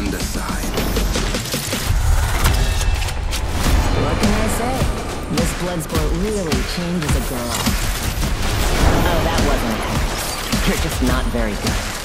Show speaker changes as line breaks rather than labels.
underside. What can I say? This Bloodsport really changes a girl. Oh, that wasn't. it. You're just not very good.